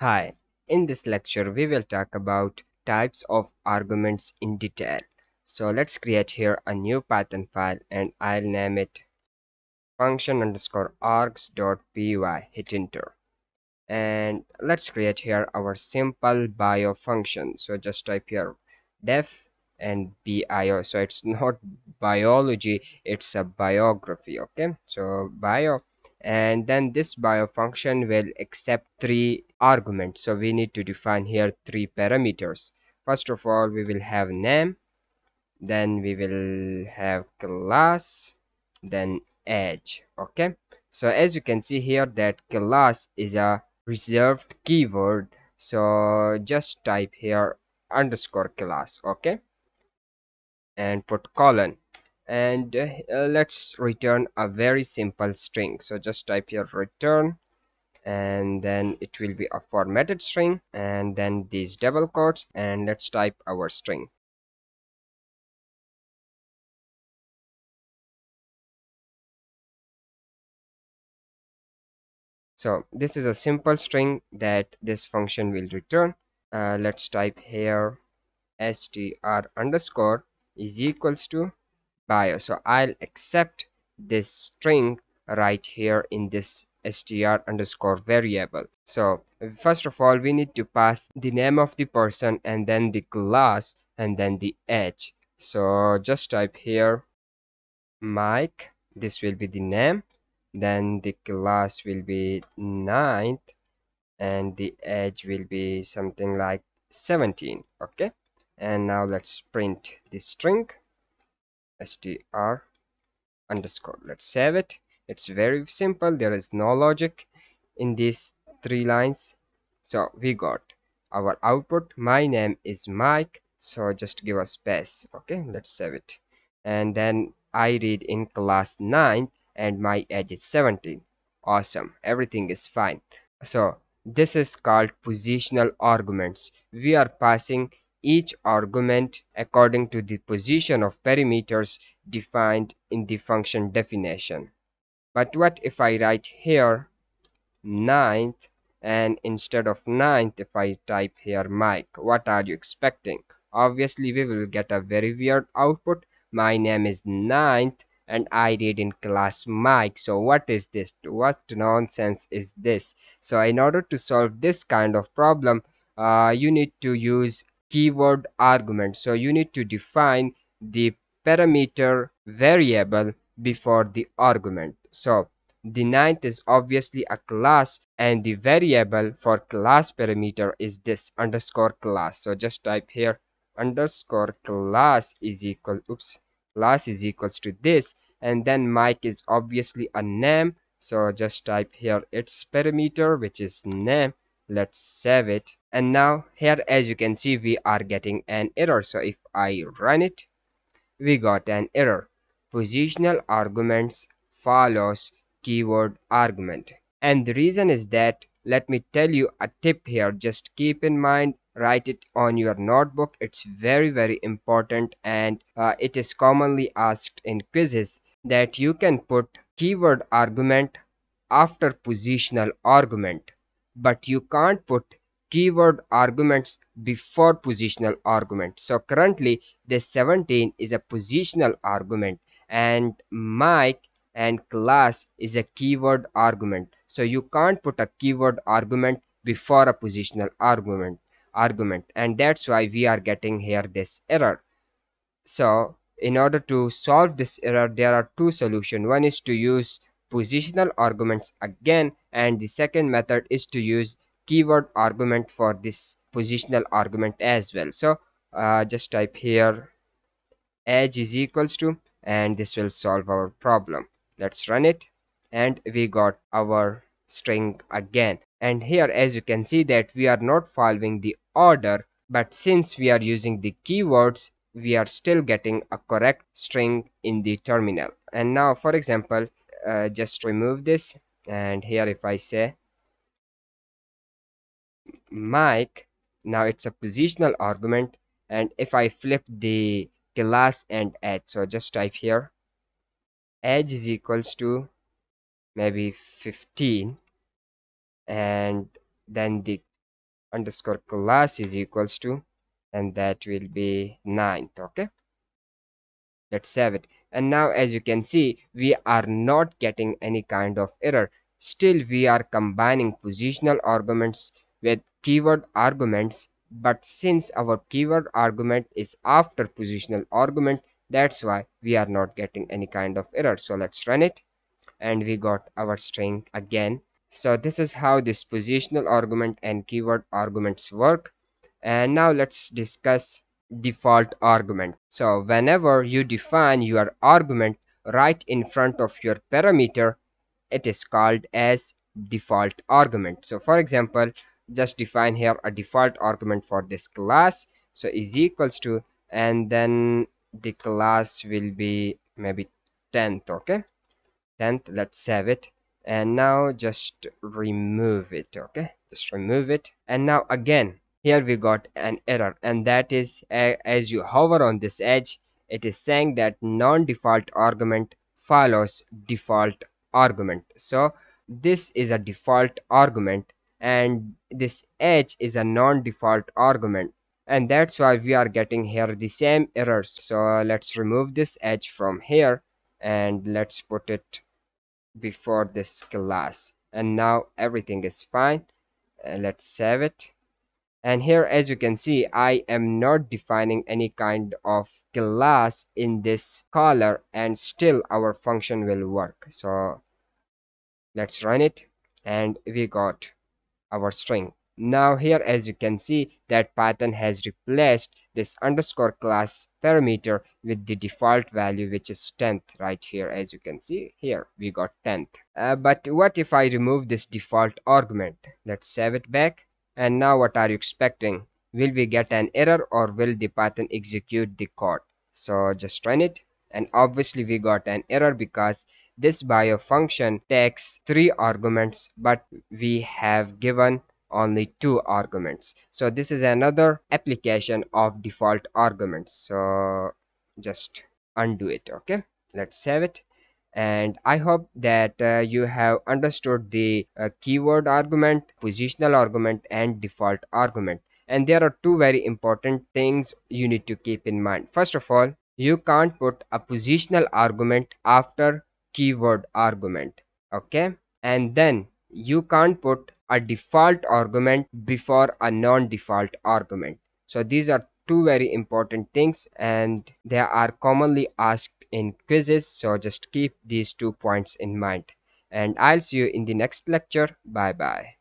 Hi, in this lecture we will talk about types of arguments in detail. So let's create here a new Python file and I'll name it function underscore args.py. Hit enter. And let's create here our simple bio function. So just type here def and bio. So it's not biology, it's a biography. Okay, so bio and then this bio function will accept three arguments. So we need to define here three parameters. First of all we will have name then we will have class then age. Okay? So as you can see here that class is a reserved keyword. So just type here underscore class. Okay? And put colon and uh, let's return a very simple string. So just type here return and then it will be a formatted string and then these double quotes and let's type our string. So this is a simple string that this function will return. Uh, let's type here str underscore is equals to bio. So i'll accept this string right here in this str underscore variable. So first of all we need to pass the name of the person and then the class and then the age. So just type here mike this will be the name then the class will be ninth and the age will be something like 17 okay? And now let's print the string str underscore. Let's save it. It's very simple. There is no logic in these three lines. So we got our output. My name is mike. So just give a space. Okay let's save it. And then i read in class 9 and my age is 17 awesome. Everything is fine. So this is called positional arguments. We are passing each argument according to the position of parameters defined in the function definition. But what if I write here ninth and instead of ninth if I type here Mike, what are you expecting? Obviously we will get a very weird output. My name is ninth and I read in class Mike. So what is this? What nonsense is this? So in order to solve this kind of problem, uh, you need to use keyword argument. So you need to define the parameter variable before the argument. So the ninth is obviously a class and the variable for class parameter is this underscore class. So just type here underscore class is equal oops class is equals to this and then mike is obviously a name. So just type here its parameter which is name. Let's save it and now here as you can see we are getting an error. So if i run it we got an error. Positional arguments follows keyword argument. And the reason is that let me tell you a tip here. Just keep in mind write it on your notebook. It's very very important and uh, it is commonly asked in quizzes that you can put keyword argument after positional argument. But you can't put keyword arguments before positional argument. So currently this 17 is a positional argument and mike and class is a keyword argument. So you can't put a keyword argument before a positional argument argument. And that's why we are getting here this error. So in order to solve this error there are two solutions. One is to use positional arguments again and the second method is to use keyword argument for this positional argument as well. So uh, just type here age is equals to and this will solve our problem. Let's run it. And we got our string again. And here as you can see that we are not following the order but since we are using the keywords we are still getting a correct string in the terminal. And now for example uh, just remove this. And here if I say Mike now it's a positional argument and if I flip the class and edge so just type here. Edge is equals to maybe 15 and then the underscore class is equals to and that will be ninth okay? Let's save it. And now as you can see we are not getting any kind of error. Still we are combining positional arguments with keyword arguments but since our keyword argument is after positional argument that's why we are not getting any kind of error. So let's run it. And we got our string again. So this is how this positional argument and keyword arguments work. And now let's discuss default argument. So whenever you define your argument right in front of your parameter it is called as default argument. So for example just define here a default argument for this class. So is equals to and then the class will be maybe 10th okay? 10th let's save it. And now just remove it okay? Just remove it. And now again here we got an error and that is uh, as you hover on this edge it is saying that non-default argument follows default argument. So this is a default argument and this edge is a non-default argument. And that's why we are getting here the same errors. So let's remove this edge from here and let's put it before this class. And now everything is fine. Uh, let's save it. And here as you can see I am not defining any kind of class in this caller and still our function will work. So let's run it. And we got our string. Now here as you can see that python has replaced this underscore class parameter with the default value which is 10th right here as you can see here we got 10th uh, but what if i remove this default argument? Let's save it back. And now what are you expecting? Will we get an error or will the python execute the code? So just run it. And obviously we got an error because this bio function takes three arguments but we have given only two arguments. So this is another application of default arguments. So just undo it okay? Let's save it. And i hope that uh, you have understood the uh, keyword argument positional argument and default argument. And there are two very important things you need to keep in mind. First of all you can't put a positional argument after keyword argument okay? And then you can't put a default argument before a non-default argument. So these are two very important things and they are commonly asked in quizzes. So just keep these two points in mind. And i'll see you in the next lecture. Bye bye